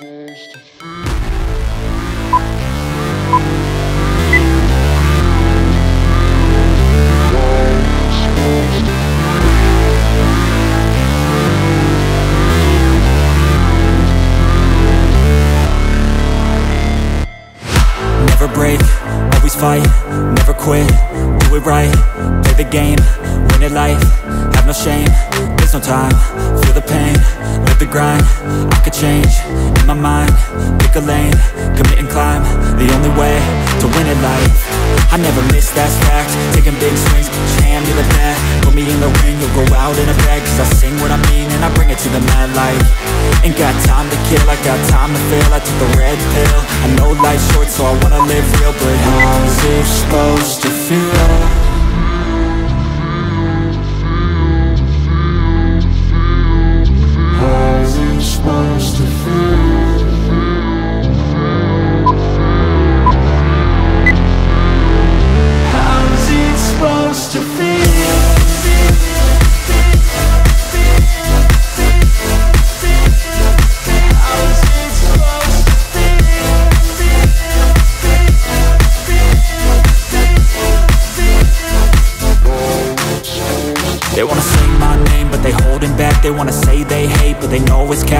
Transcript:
Never break, always fight, never quit, do it right, play the game, win it life, no shame, there's no time, feel the pain, live the grind, I could change, in my mind, pick a lane, commit and climb, the only way, to win it life, I never miss, that's fact, taking big swings, hand to the bat, put me in the ring, you'll go out in a bag, cause I sing what I mean and I bring it to the mad light, ain't got time to kill, I got time to feel, I took the red pill, I know life's short so I wanna live real, but how's it supposed to feel? It's cap